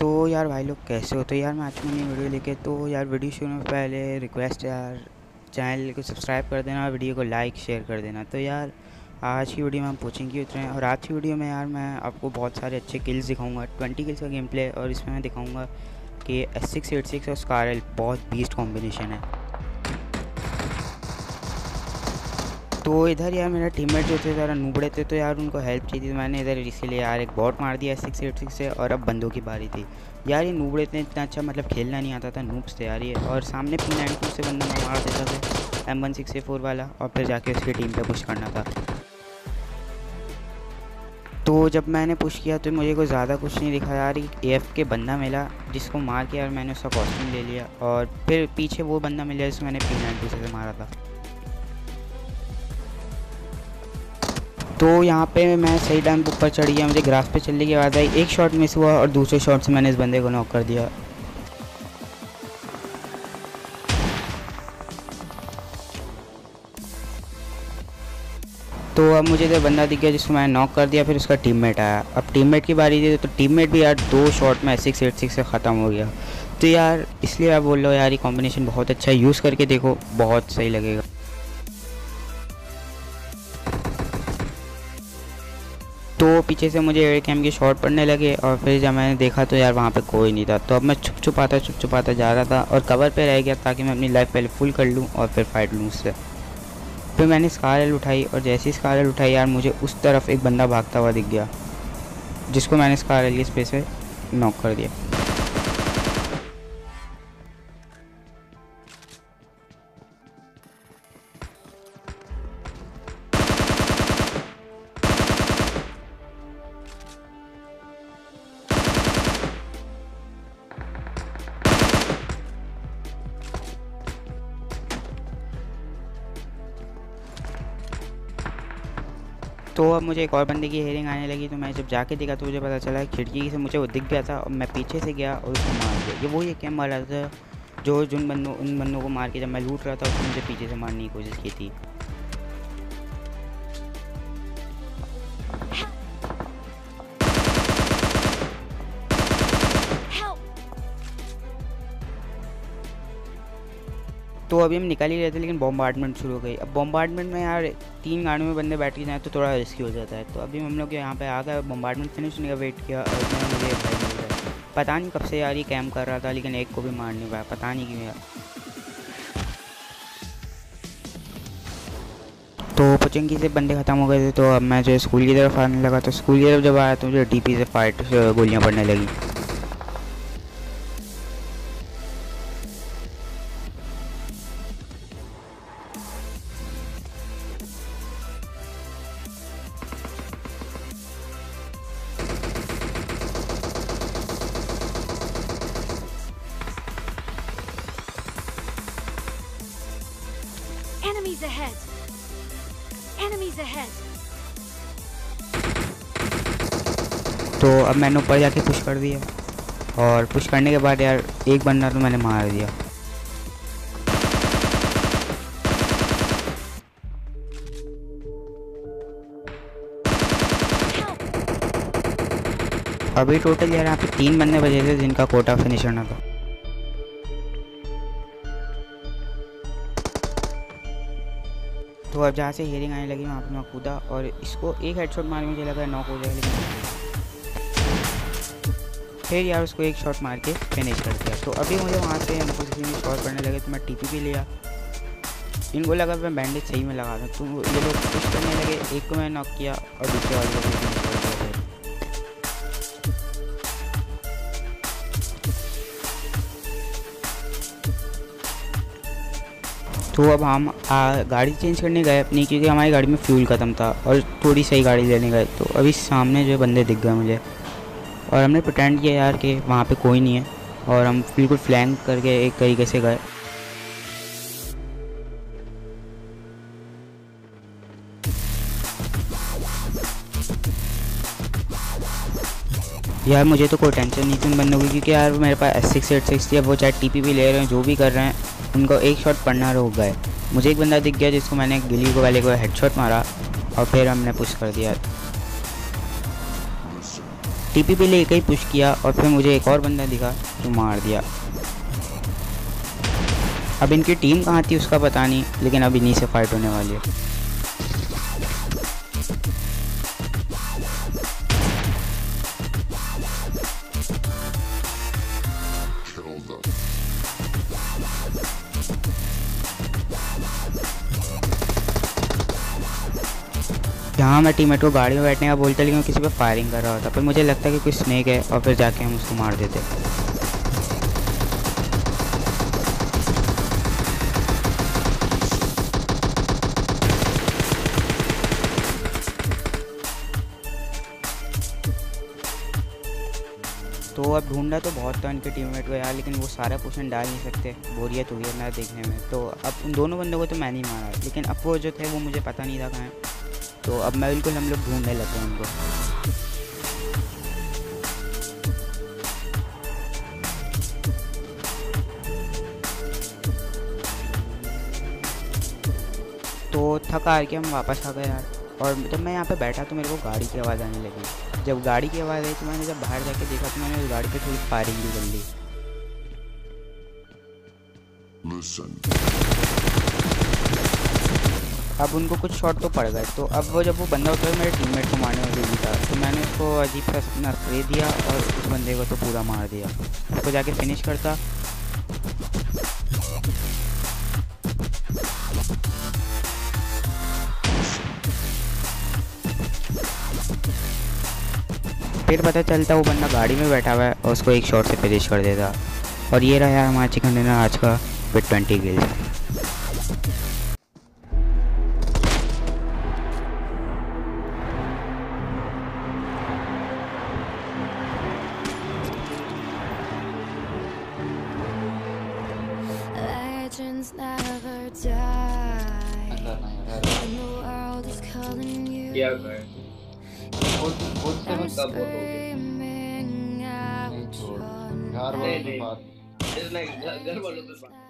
तो यार भाई लोग कैसे हो? तो यार मैं आज नई वीडियो लेके तो यार वीडियो शुरू में पहले रिक्वेस्ट यार चैनल को सब्सक्राइब कर देना और वीडियो को लाइक शेयर कर देना। तो यार, आज की वीडियो में हम पूछेंगे की उतरे हैं और आज की वीडियो में यार मैं आपको बहुत सारे अच्छे किल्स दिखाऊँगा। ट्वेंटी किल्स का गेम प्ले और इसमें मैं दिखाऊँगा कि एस सिक्स एट सिक्स और स्कारल बहुत बीस्ट कॉम्बिनेशन है। तो इधर यार मेरा टीममेट जो थे ज़रा नूबड़े थे तो यार उनको हेल्प चाहिए थी। तो मैंने इधर इसीलिए यार एक बॉट मार दिया सिक्स एट सिक्स से और अब बंदों की बारी थी। यार ये नूबड़े थे इतना अच्छा मतलब खेलना नहीं आता था नूब्स थे यार ये। और सामने पी नाइन टू से बंदा मैं मार देता था M one six A four वाला और फिर जाके उसकी टीम पर पुश करना था। तो जब मैंने पुश किया तो मुझे कोई ज़्यादा कुछ नहीं दिखा यार। ए एफ़ के बंदा मिला जिसको मार के यार मैंने उसका कॉस्ट्यूम ले लिया और फिर पीछे वो बंदा मिला जिसको मैंने पी नाइन टू से मारा था। तो यहाँ पे मैं सही टाइम पर ऊपर चढ़ गया, मुझे ग्रास पे चलने के बाद आई। एक शॉट मिस हुआ और दूसरे शॉट से मैंने इस बंदे को नॉक कर दिया। तो अब मुझे तो बंदा दिख गया जिसको मैंने नॉक कर दिया, फिर उसका टीममेट आया। अब टीममेट की बारी थी तो टीममेट भी यार दो शॉट में सिक्स एट सिक्स से ख़त्म हो गया। तो यार, इसलिए आप बोल रहे हो यार, ये कॉम्बिनेशन बहुत अच्छा है। यूज़ करके देखो, बहुत सही लगेगा। तो पीछे से मुझे एयर कैम के शॉट पड़ने लगे और फिर जब मैंने देखा तो यार वहाँ पे कोई नहीं था। तो अब मैं छुप छुपाता छुप छुपाता जा रहा था और कवर पे रह गया ताकि मैं अपनी लाइफ पहले फुल कर लूँ और फिर फाइट लूँ उससे। फिर मैंने स्कारल उठाई और जैसी स्कारल उठाई यार मुझे उस तरफ़ एक बंदा भागता हुआ दिख गया, जिसको मैंने स्कारल के स्पेस में नॉक कर दिया। तो अब मुझे एक और बंदे की हेयरिंग आने लगी तो मैं जब जाके देखा तो मुझे पता चला खिड़की से मुझे वो दिख गया था और मैं पीछे से गया और उसको मार दिया। ये वही कैम मार रहा था जो जिन बंदों, उन बंदों को मार के जब मैं लूट रहा था, उसने मुझे पीछे से मारने की कोशिश की थी। तो अभी हम निकाल ही रहे थे, लेकिन बॉम्बार्डमेंट शुरू हो गई। अब बॉम्बार्डमेंट में यार तीन गाड़ियों में बंदे बैठ के जाए तो थोड़ा रिस्की हो जाता है। तो अभी हम लोग यहाँ पे आ गए बॉम्बार्डमेंट फिनिश होने का वेट किया और उसमें मुझे भाई मिल गया पता नहीं कब से यार ये कैम्प कर रहा था, लेकिन एक को भी मार नहीं पाया, पता नहीं क्यों यार। तो पचंगी से बंदे ख़त्म हो गए थे तो अब मैं जो स्कूल की तरफ़ आने लगा। तो स्कूल की तरफ़ जब आया तो मुझे डीपी से फाइट गोलियाँ पड़ने लगी। Enemies ahead! Enemies ahead! तो अब मैंने ऊपर जाके पुश कर दिया और पुश करने के बाद यार एक बंदा तो मैंने मार दिया अभी टोटल यार यहाँ पे तीन बंदे बजे थे जिनका कोटा फिनिश होना था तो अब जहाँ से हेयरिंग आने लगी वहाँ पर मैं कूदा और इसको एक हेड हेडशॉट मारने मुझे लगा नॉक हो जाएगा, लेकिन फिर यार उसको एक शॉट मार के फिनिश कर दिया। तो अभी मुझे वहाँ से हमको किसी में शॉट पड़ने लगे तो मैं टीपी भी लिया। इनको लगा मैं बैंडेज सही में लगा था तो ये लोग कुछ करने लगे, एक को मैंने नॉक किया और दूसरे वाले को तो अब हम आ, गाड़ी चेंज करने गए अपनी क्योंकि हमारी गाड़ी में फ्यूल ख़त्म था और थोड़ी सही गाड़ी लेने गए। तो अभी सामने जो बंदे दिख गए मुझे। और हमने प्रटेंड किया यार कि वहाँ पे कोई नहीं है। और हम बिल्कुल फ्लैंक करके एक तरीके से गए। यार मुझे तो कोई टेंशन नहीं थी बंदों की क्योंकि यार मेरे पास एस सिक्स एट सिक्स थी वो चाहे टी पी भी ले रहे हैं, जो भी कर रहे हैं, उनको एक शॉट पढ़ना रोक गए। मुझे एक बंदा दिख गया जिसको मैंने गिली को वाले को हेडशॉट मारा और फिर हमने पुश कर दिया। टी पी पे लेके ही पुश किया और फिर मुझे एक और बंदा दिखा जो मार दिया। अब इनकी टीम कहाँ थी उसका पता नहीं, लेकिन अब इन्हीं से फाइट होने वाली है। जहाँ मैं टीममेट को गाड़ी में बैठने का बोलता, लेकिन किसी पे फायरिंग कर रहा होता। पर मुझे लगता है कि कोई स्नेक है और फिर जाके हम उसको मार देते। तो अब ढूंढा तो बहुत था इनके टीममेट को यार, लेकिन वो सारा क्वेश्चन डाल नहीं सकते। बोरियत हुई है ना देखने में। तो अब उन दोनों बंदों को तो मैं नहीं मारा। लेकिन अब वो जो थे, वो मुझे पता नहीं था कहाँ। तो अब मैं बिल्कुल हम लोग ढूँढने लगे उनको। तो थक हार के हम वापस आ गए यार। और जब मैं यहाँ पे बैठा तो मेरे को गाड़ी की आवाज़ आने लगी। जब गाड़ी की आवाज़ आई तो मैंने जब बाहर जाके देखा तो मैंने उस गाड़ी पे थोड़ी फायरिंग भी कर ली। अब उनको कुछ शॉट तो पड़ गए। तो अब वो जब वो बंदा होता है मेरे टीममेट को मारने वाले वाली था। तो मैंने उसको अजीब सा अपना स्प्रे दिया और उस बंदे को तो पूरा मार दिया। उसको जाके फिनिश करता। फिर पता चलता वो बंदा गाड़ी में बैठा हुआ है और उसको एक शॉट से फिनिश कर देता और ये रहा यार हमारा चिकन डिनर आज का with twenty kills Legends never die. And the world is calling you. किया कर खुद खुद से I'm मैं कब बोल screaming out नहीं छोड़ your घर वालों के बात घर वालों से बात।